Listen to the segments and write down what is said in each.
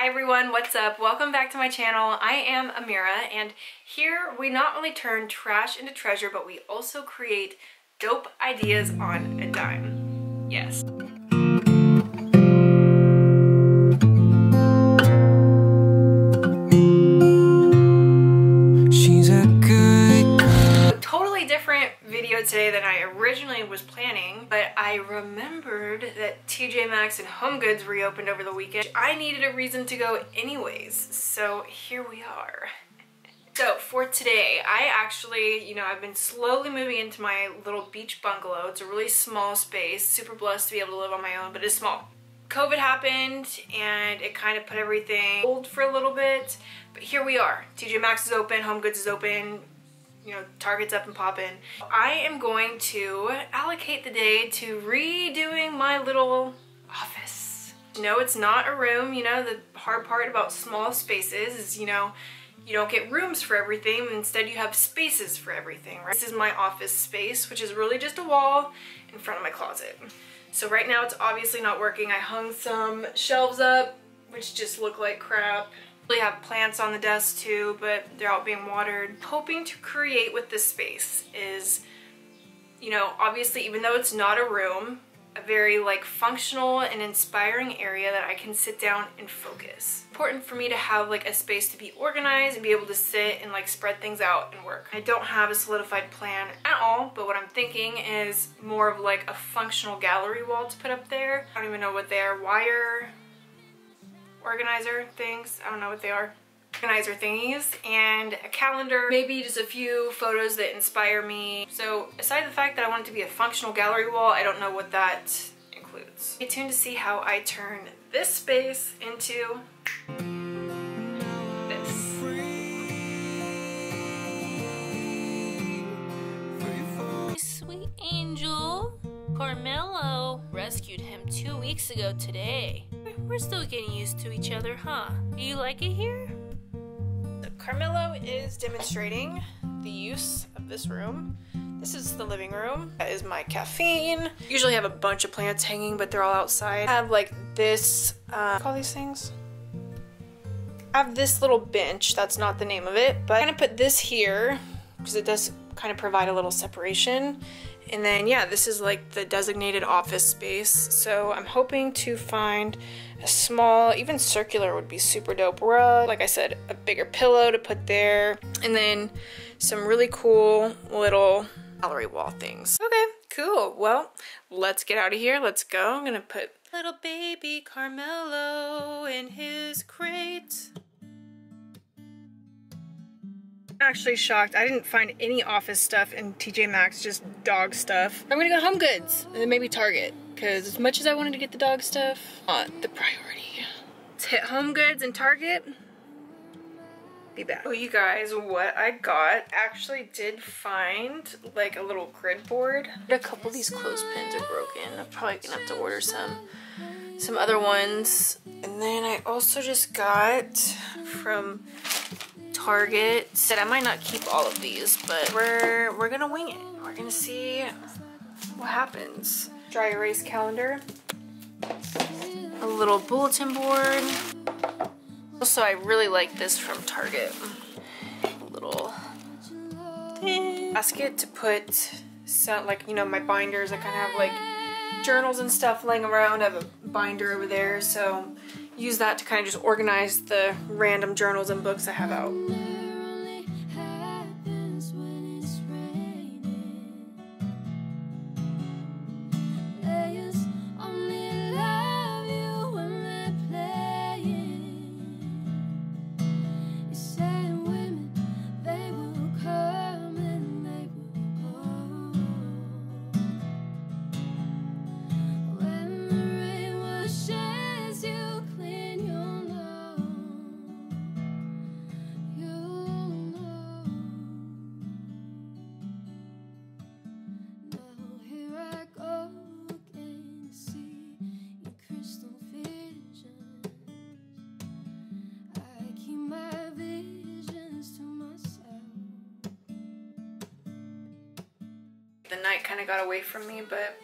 Hi everyone, what's up? Welcome back to my channel. I am Amira and here we not only turn trash into treasure, but we also create dope ideas on a dime. Yes. She's a good girl. Totally different video today than I originally was planning, I remembered that TJ Maxx and Home Goods reopened over the weekend. I needed a reason to go anyways, so here we are. So for today, I actually, you know, I've been slowly moving into my little beach bungalow. It's a really small space, super blessed to be able to live on my own, but it's small. COVID happened and it kind of put everything old for a little bit, but here we are. TJ Maxx is open, Home Goods is open, you know, Target's up and popping. I am going to allocate the day to redoing my little office. No, it's not a room, you know, the hard part about small spaces is, you know, you don't get rooms for everything, instead you have spaces for everything, right? This is my office space, which is really just a wall in front of my closet. So right now it's obviously not working. I hung some shelves up, which just look like crap. We have plants on the desk too, but they're all being watered. Hoping to create with this space is, you know, obviously even though it's not a room, a very like functional and inspiring area that I can sit down and focus. Important for me to have like a space to be organized and be able to sit and like spread things out and work. I don't have a solidified plan at all, but what I'm thinking is more of like a functional gallery wall to put up there. I don't even know what they are. Wire organizer things. I don't know what they are organizer thingies and a calendar, maybe just a few photos that inspire me. So aside the fact that I want it to be a functional gallery wall, I don't know what that includes. Stay tuned to see how I turn this space into Rescued him two weeks ago today. We're still getting used to each other, huh? Do you like it here? So Carmelo is demonstrating the use of this room. This is the living room. That is my caffeine. Usually have a bunch of plants hanging, but they're all outside. I have like this, uh, call these things? I have this little bench. That's not the name of it, but I'm gonna put this here because it does kind of provide a little separation. And then, yeah, this is like the designated office space. So I'm hoping to find a small, even circular would be super dope rug. Uh, like I said, a bigger pillow to put there. And then some really cool little gallery wall things. Okay, cool. Well, let's get out of here. Let's go. I'm gonna put little baby Carmelo in his crate. Actually shocked. I didn't find any office stuff in TJ Maxx, just dog stuff. I'm gonna go Home Goods and then maybe Target because as much as I wanted to get the dog stuff, not the priority. Let's hit Home Goods and Target. Be back. Oh, you guys, what I got actually did find like a little grid board. A couple of these clothespins are broken. I'm probably gonna have to order some some other ones. And then I also just got from Target. Said I might not keep all of these, but we're we're gonna wing it. We're gonna see what happens. Dry erase calendar. A little bulletin board. Also, I really like this from Target. A little thing. basket to put some, like, you know, my binders. I kind of have like journals and stuff laying around. I have a binder over there, so use that to kind of just organize the random journals and books I have out. The night kind of got away from me, but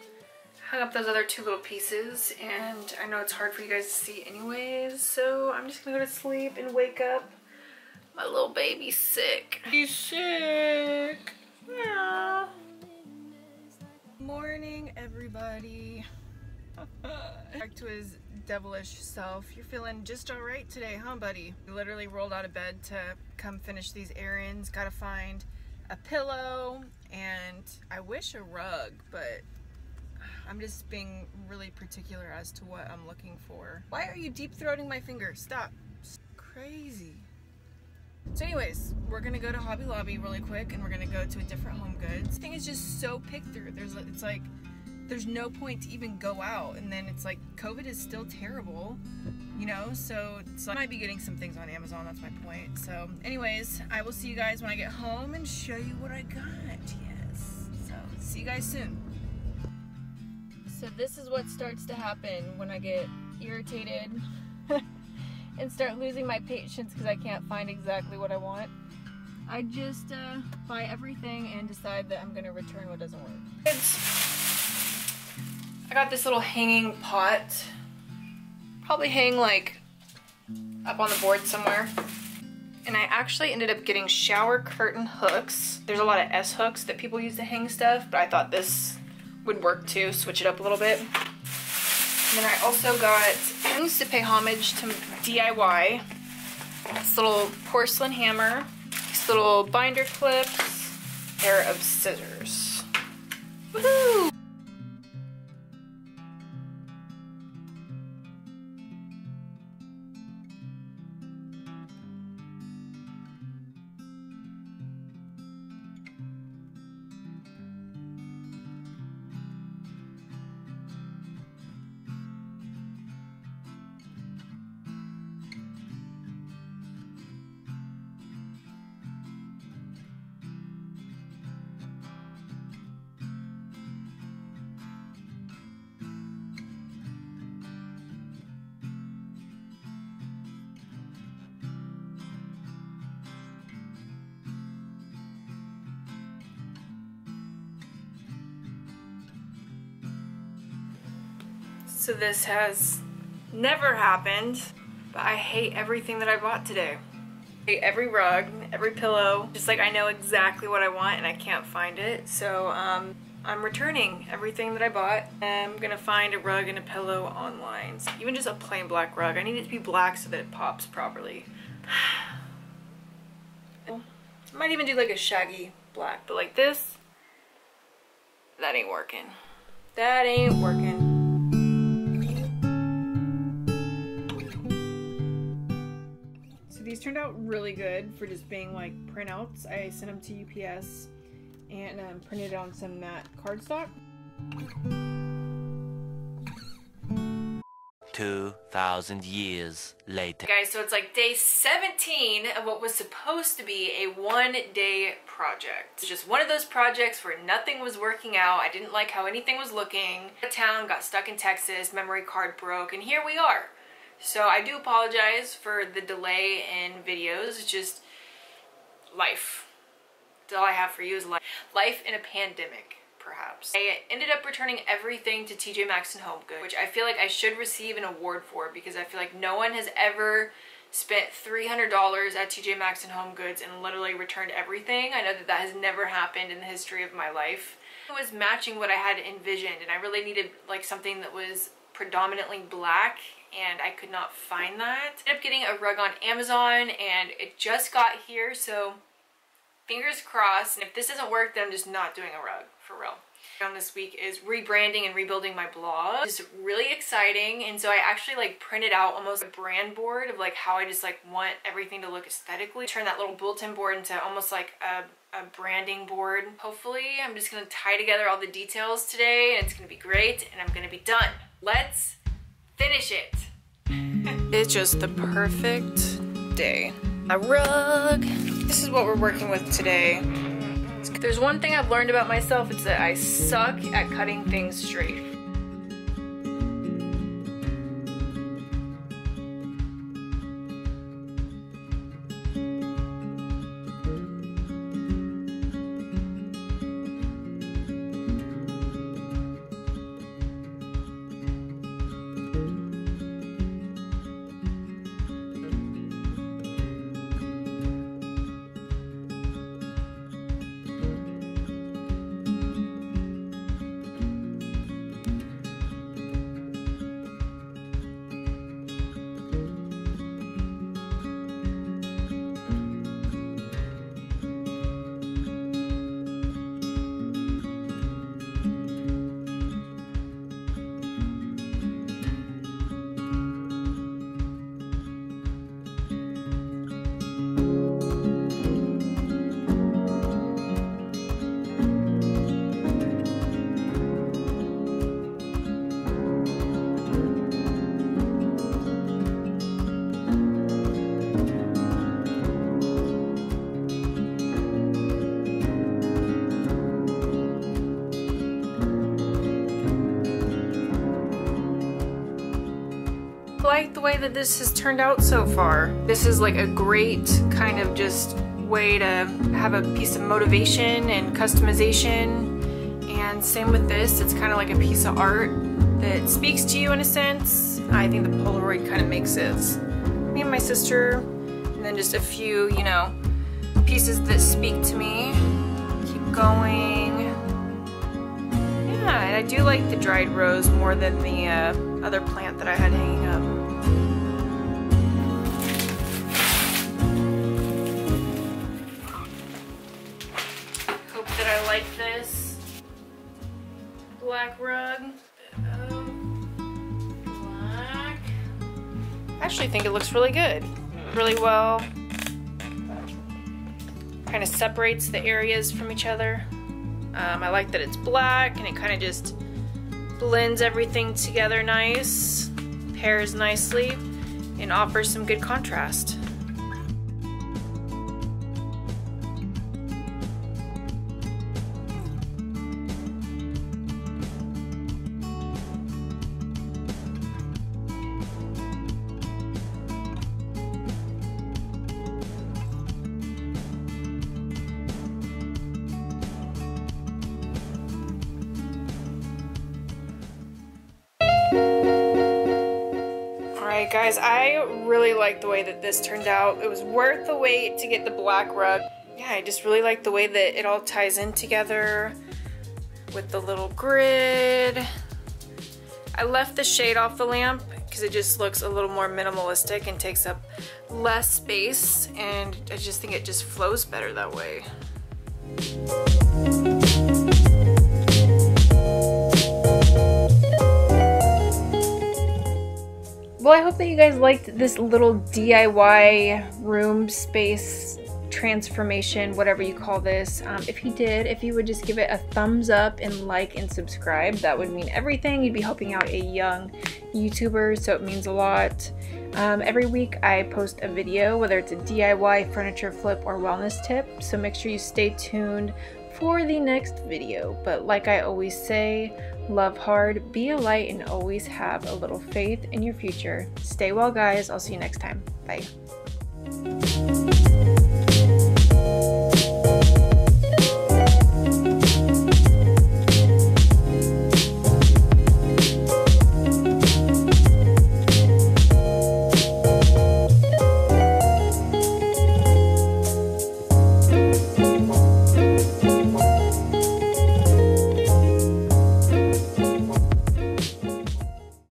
hung up those other two little pieces and I know it's hard for you guys to see anyways, so I'm just gonna go to sleep and wake up. My little baby's sick. He's sick. Yeah. Morning, everybody. Back to his devilish self. You're feeling just all right today, huh, buddy? We literally rolled out of bed to come finish these errands. Gotta find a pillow and I wish a rug, but I'm just being really particular as to what I'm looking for. Why are you deep throating my finger? Stop. It's crazy. So anyways, we're gonna go to Hobby Lobby really quick and we're gonna go to a different Home Goods. This thing is just so picked through. There's it's like there's no point to even go out and then it's like COVID is still terrible, you know? So, so I might be getting some things on Amazon, that's my point. So anyways, I will see you guys when I get home and show you what I got, yes. So see you guys soon. So this is what starts to happen when I get irritated and start losing my patience because I can't find exactly what I want. I just uh, buy everything and decide that I'm gonna return what doesn't work. It's I got this little hanging pot. Probably hang like up on the board somewhere. And I actually ended up getting shower curtain hooks. There's a lot of S hooks that people use to hang stuff, but I thought this would work too, switch it up a little bit. And then I also got things to pay homage to DIY. This little porcelain hammer, these little binder clips, pair of scissors. Woohoo! So this has never happened, but I hate everything that I bought today. Every rug, every pillow, just like I know exactly what I want and I can't find it. So um, I'm returning everything that I bought. I'm gonna find a rug and a pillow online. So even just a plain black rug. I need it to be black so that it pops properly. I might even do like a shaggy black, but like this, that ain't working. That ain't working. Turned out really good for just being like printouts. I sent them to UPS and um, printed on some matte cardstock. 2,000 years later. Guys, so it's like day 17 of what was supposed to be a one day project. It's just one of those projects where nothing was working out. I didn't like how anything was looking. The town got stuck in Texas, memory card broke, and here we are. So I do apologize for the delay in videos. It's just life. That's all I have for you is life. Life in a pandemic perhaps. I ended up returning everything to TJ Maxx and Home Goods, which I feel like I should receive an award for because I feel like no one has ever spent $300 at TJ Maxx and Home Goods and literally returned everything. I know that that has never happened in the history of my life. It was matching what I had envisioned and I really needed like something that was predominantly black and I could not find that. Ended up getting a rug on Amazon and it just got here so fingers crossed and if this doesn't work then I'm just not doing a rug for real on this week is rebranding and rebuilding my blog. It's really exciting and so I actually like printed out almost a brand board of like how I just like want everything to look aesthetically. Turn that little bulletin board into almost like a, a branding board. Hopefully I'm just gonna tie together all the details today and it's gonna be great and I'm gonna be done. Let's finish it. it's just the perfect day. A rug. This is what we're working with today. There's one thing I've learned about myself, it's that I suck at cutting things straight. Way that this has turned out so far. This is like a great kind of just way to have a piece of motivation and customization. And same with this, it's kind of like a piece of art that speaks to you in a sense. I think the Polaroid kind of makes it. Me and my sister, and then just a few, you know, pieces that speak to me. Keep going. Yeah, and I do like the dried rose more than the uh, other plant that I had hanging up. Black rug. Black. I actually think it looks really good. Really well. Kind of separates the areas from each other. Um, I like that it's black and it kind of just blends everything together nice, pairs nicely, and offers some good contrast. Guys, I really like the way that this turned out. It was worth the wait to get the black rug. Yeah, I just really like the way that it all ties in together with the little grid. I left the shade off the lamp because it just looks a little more minimalistic and takes up less space and I just think it just flows better that way. Well, I hope that you guys liked this little DIY room space transformation, whatever you call this. Um, if you did, if you would just give it a thumbs up and like and subscribe, that would mean everything. You'd be helping out a young YouTuber, so it means a lot. Um, every week I post a video, whether it's a DIY furniture flip or wellness tip, so make sure you stay tuned for the next video. But like I always say, love hard, be a light, and always have a little faith in your future. Stay well, guys. I'll see you next time. Bye.